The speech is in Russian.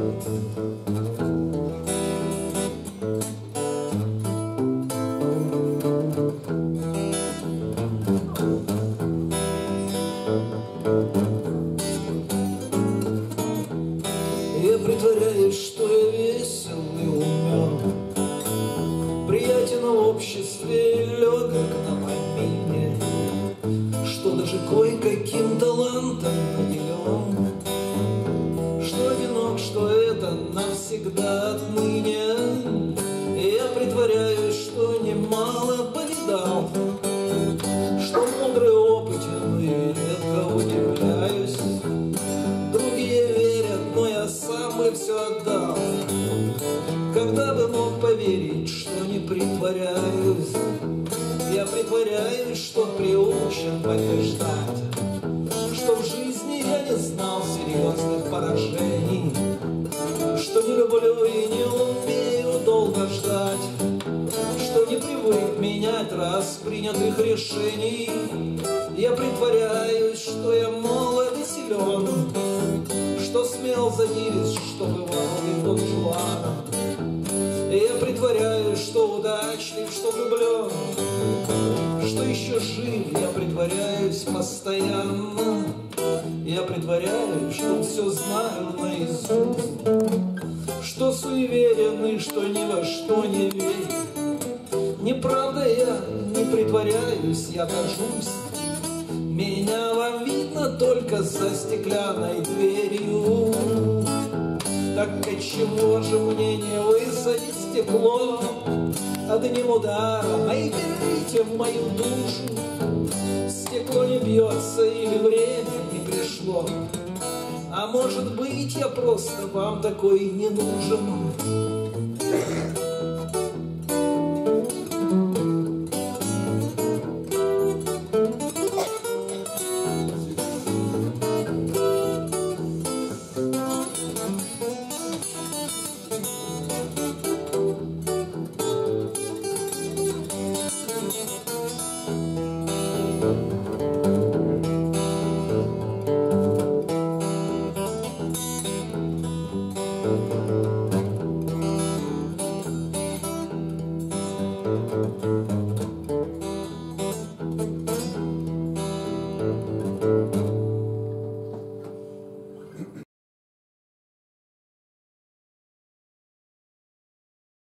Я притворяюсь, что я весел и Приятен в обществе легок на помине, Что даже кое-каким талантом не навсегда отныне. Я притворяюсь, что немало повидал, Что мудрый опытен и редко удивляюсь. Другие верят, но я сам бы все отдал. Когда бы мог поверить, что не притворяюсь, Я притворяюсь, что приучен побеждать, Что в жизни я не знал серьезных поражений, Люблю и не умею долго ждать, Что не привык менять раз принятых решений. Я притворяюсь, что я молод и силен, Что смел за девять, что бывал и Дон Жуаном. Я притворяюсь, что удачлив, что влюблен, Что еще жив, я притворяюсь постоянно. Я притворяюсь, что все знаю наизусть, И что ни во что не верю. Неправда я, не притворяюсь, я кажусь, Меня вам видно только за стеклянной дверью. Так отчего же мне не высадить стекло Одним ударом, ай, берите в мою душу Стекло не бьется или время не пришло А может быть, я просто вам такой не нужен